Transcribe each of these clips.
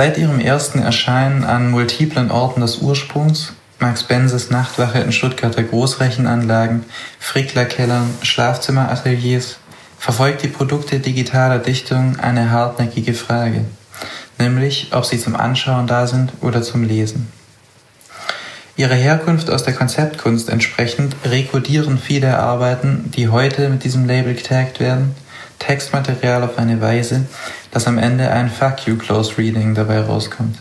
Seit ihrem ersten Erscheinen an multiplen Orten des Ursprungs, Max Benzes Nachtwache in Stuttgarter Großrechenanlagen, Fricklerkellern, Schlafzimmerateliers, verfolgt die Produkte digitaler Dichtung eine hartnäckige Frage, nämlich ob sie zum Anschauen da sind oder zum Lesen. Ihrer Herkunft aus der Konzeptkunst entsprechend rekodieren viele Arbeiten, die heute mit diesem Label getaggt werden, Textmaterial auf eine Weise, dass am Ende ein Fuck You Close Reading dabei rauskommt.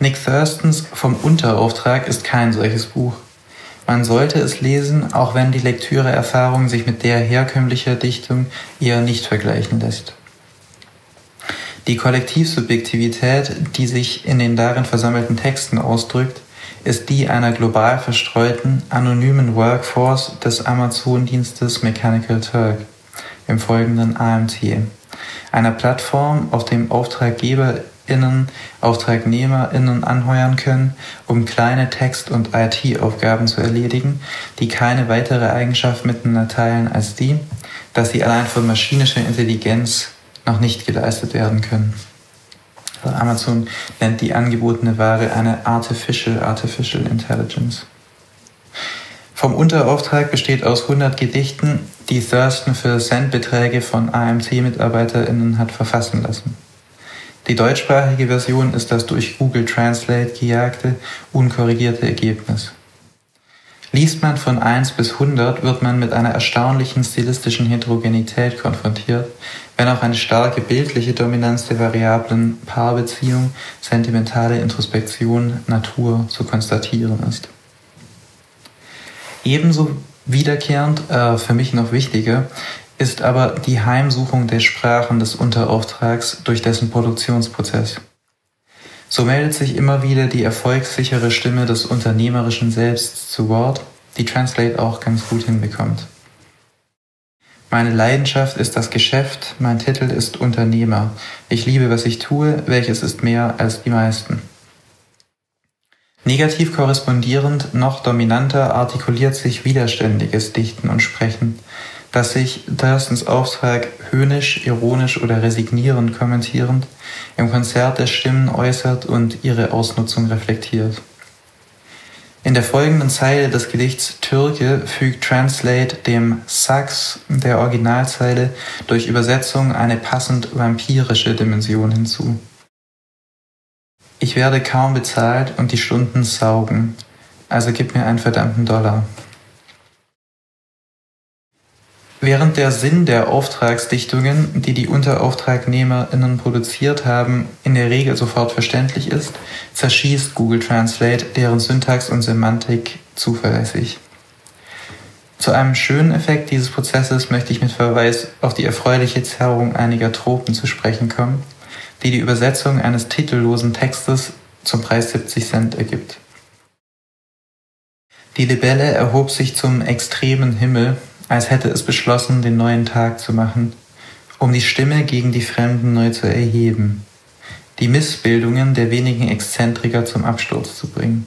Nick Thurstons Vom Unterauftrag ist kein solches Buch. Man sollte es lesen, auch wenn die Lektüreerfahrung sich mit der herkömmlicher Dichtung eher nicht vergleichen lässt. Die Kollektivsubjektivität, die sich in den darin versammelten Texten ausdrückt, ist die einer global verstreuten, anonymen Workforce des Amazon-Dienstes Mechanical Turk, im folgenden AMT einer Plattform, auf dem AuftraggeberInnen AuftragnehmerInnen anheuern können, um kleine Text- und IT-Aufgaben zu erledigen, die keine weitere Eigenschaft miteinander teilen als die, dass sie allein von maschinischer Intelligenz noch nicht geleistet werden können. Amazon nennt die angebotene Ware eine Artificial Artificial Intelligence. Vom Unterauftrag besteht aus 100 Gedichten, die Thurston für Centbeträge von AMC-MitarbeiterInnen hat verfassen lassen. Die deutschsprachige Version ist das durch Google Translate gejagte, unkorrigierte Ergebnis. Liest man von 1 bis 100, wird man mit einer erstaunlichen stilistischen Heterogenität konfrontiert, wenn auch eine starke bildliche Dominanz der Variablen Paarbeziehung, sentimentale Introspektion, Natur zu konstatieren ist. Ebenso wiederkehrend, äh, für mich noch wichtiger, ist aber die Heimsuchung der Sprachen des Unterauftrags durch dessen Produktionsprozess. So meldet sich immer wieder die erfolgssichere Stimme des unternehmerischen Selbst zu Wort, die Translate auch ganz gut hinbekommt. Meine Leidenschaft ist das Geschäft, mein Titel ist Unternehmer. Ich liebe, was ich tue, welches ist mehr als die meisten. Negativ korrespondierend noch dominanter artikuliert sich widerständiges Dichten und Sprechen, das sich Thurstons Auftrag höhnisch, ironisch oder resignierend kommentierend im Konzert der Stimmen äußert und ihre Ausnutzung reflektiert. In der folgenden Zeile des Gedichts Türke fügt Translate dem Sax der Originalzeile durch Übersetzung eine passend vampirische Dimension hinzu. Ich werde kaum bezahlt und die Stunden saugen, also gib mir einen verdammten Dollar. Während der Sinn der Auftragsdichtungen, die die UnterauftragnehmerInnen produziert haben, in der Regel sofort verständlich ist, zerschießt Google Translate deren Syntax und Semantik zuverlässig. Zu einem schönen Effekt dieses Prozesses möchte ich mit Verweis auf die erfreuliche Zerrung einiger Tropen zu sprechen kommen, die die Übersetzung eines titellosen Textes zum Preis 70 Cent ergibt. Die Libelle erhob sich zum extremen Himmel, als hätte es beschlossen, den neuen Tag zu machen, um die Stimme gegen die Fremden neu zu erheben, die Missbildungen der wenigen Exzentriker zum Absturz zu bringen.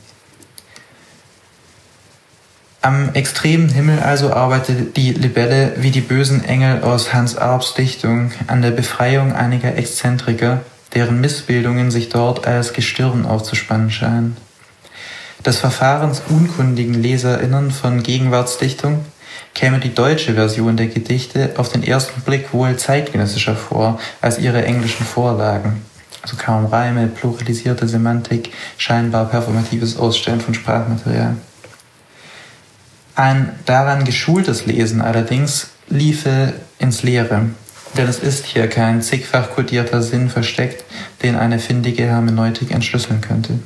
Am extremen Himmel also arbeitet die Libelle wie die bösen Engel aus Hans Arps Dichtung an der Befreiung einiger Exzentriker, deren Missbildungen sich dort als Gestirn aufzuspannen scheinen. Des Verfahrens unkundigen LeserInnen von Gegenwartsdichtung käme die deutsche Version der Gedichte auf den ersten Blick wohl zeitgenössischer vor als ihre englischen Vorlagen. Also kaum Reime, pluralisierte Semantik, scheinbar performatives Ausstellen von Sprachmaterial. Ein daran geschultes Lesen allerdings liefe ins Leere, denn es ist hier kein zigfach kodierter Sinn versteckt, den eine findige Hermeneutik entschlüsseln könnte.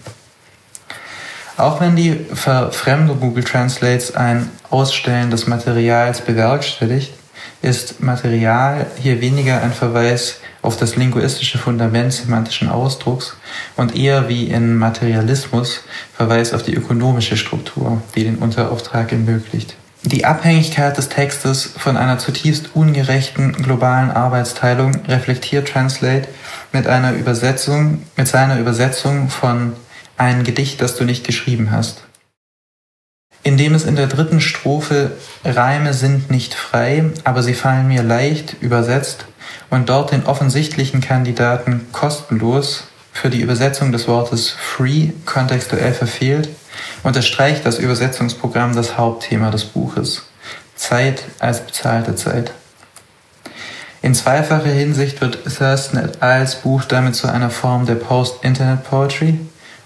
Auch wenn die Verfremdung Google Translates ein Ausstellen des Materials bewerkstelligt, ist Material hier weniger ein Verweis auf das linguistische Fundament semantischen Ausdrucks und eher wie in Materialismus Verweis auf die ökonomische Struktur, die den Unterauftrag ermöglicht. Die Abhängigkeit des Textes von einer zutiefst ungerechten globalen Arbeitsteilung reflektiert Translate mit einer Übersetzung, mit seiner Übersetzung von ein Gedicht, das du nicht geschrieben hast. Indem es in der dritten Strophe Reime sind nicht frei, aber sie fallen mir leicht übersetzt und dort den offensichtlichen Kandidaten kostenlos für die Übersetzung des Wortes free kontextuell verfehlt, unterstreicht das Übersetzungsprogramm das Hauptthema des Buches. Zeit als bezahlte Zeit. In zweifacher Hinsicht wird Thurston et al.'s Buch damit zu einer Form der Post-Internet-Poetry,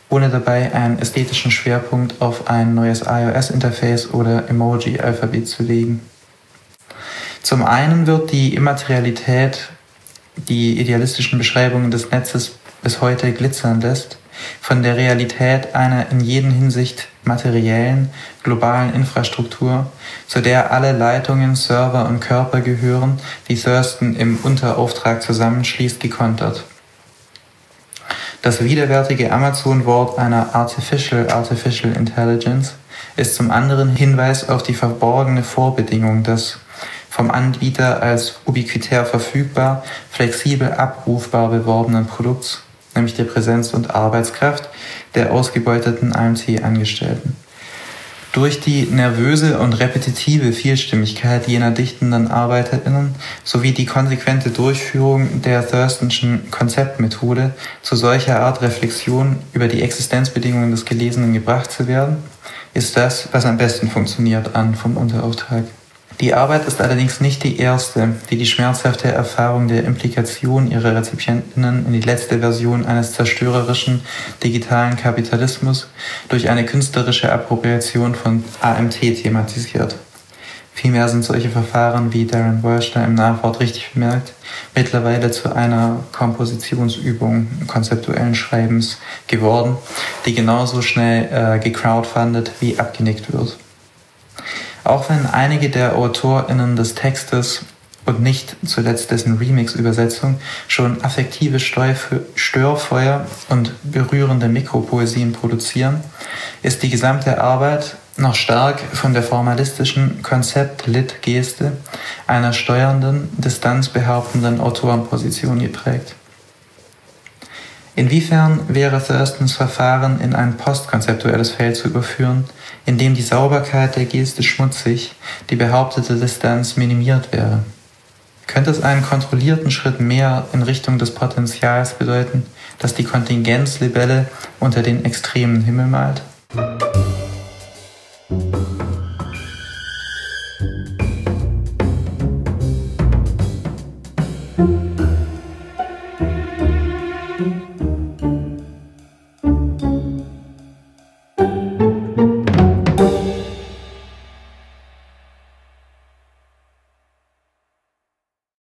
ohne dabei einen ästhetischen Schwerpunkt auf ein neues iOS-Interface oder Emoji-Alphabet zu legen. Zum einen wird die Immaterialität, die idealistischen Beschreibungen des Netzes bis heute glitzern lässt, von der Realität einer in jeden Hinsicht materiellen, globalen Infrastruktur, zu der alle Leitungen, Server und Körper gehören, die Thurston im Unterauftrag zusammenschließt, gekontert. Das widerwärtige Amazon-Wort einer Artificial Artificial Intelligence ist zum anderen Hinweis auf die verborgene Vorbedingung des vom Anbieter als ubiquitär verfügbar, flexibel abrufbar beworbenen Produkts nämlich der Präsenz und Arbeitskraft der ausgebeuteten AMT-Angestellten. Durch die nervöse und repetitive Vielstimmigkeit jener dichtenden ArbeiterInnen sowie die konsequente Durchführung der Thurstonschen Konzeptmethode zu solcher Art Reflexion über die Existenzbedingungen des Gelesenen gebracht zu werden, ist das, was am besten funktioniert, an vom Unterauftrag. Die Arbeit ist allerdings nicht die erste, die die schmerzhafte Erfahrung der Implikation ihrer Rezipientinnen in die letzte Version eines zerstörerischen digitalen Kapitalismus durch eine künstlerische Appropriation von AMT thematisiert. Vielmehr sind solche Verfahren, wie Darren Wörschler im Nachwort richtig bemerkt, mittlerweile zu einer Kompositionsübung konzeptuellen Schreibens geworden, die genauso schnell äh, gecrowdfundet wie abgenickt wird. Auch wenn einige der AutorInnen des Textes und nicht zuletzt dessen Remix-Übersetzung schon affektive Störfeuer und berührende Mikropoesien produzieren, ist die gesamte Arbeit noch stark von der formalistischen Konzept-Lit-Geste einer steuernden, distanzbehauptenden Autorenposition geprägt. Inwiefern wäre Thurstons Verfahren in ein postkonzeptuelles Feld zu überführen, in dem die Sauberkeit der Geste schmutzig, die behauptete Distanz minimiert wäre? Könnte es einen kontrollierten Schritt mehr in Richtung des Potenzials bedeuten, das die Kontingenzlibelle unter den extremen Himmel malt?